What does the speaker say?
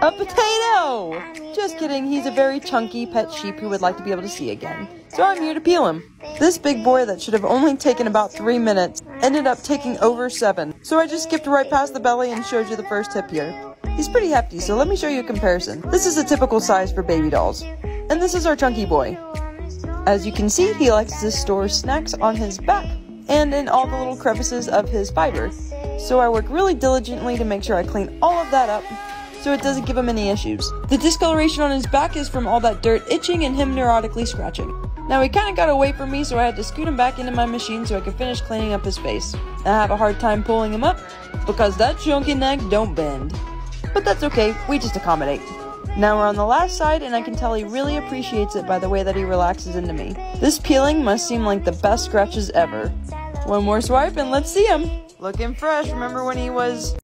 A potato! Just kidding, he's a very chunky pet sheep who would like to be able to see again. So I'm here to peel him. This big boy that should have only taken about three minutes ended up taking over seven. So I just skipped right past the belly and showed you the first hip here. He's pretty hefty, so let me show you a comparison. This is a typical size for baby dolls. And this is our chunky boy. As you can see, he likes to store snacks on his back and in all the little crevices of his fiber. So I work really diligently to make sure I clean all of that up so it doesn't give him any issues. The discoloration on his back is from all that dirt itching and him neurotically scratching. Now he kinda got away from me so I had to scoot him back into my machine so I could finish cleaning up his face. I have a hard time pulling him up because that chunky neck don't bend. But that's okay, we just accommodate. Now we're on the last side and I can tell he really appreciates it by the way that he relaxes into me. This peeling must seem like the best scratches ever. One more swipe and let's see him. Looking fresh, remember when he was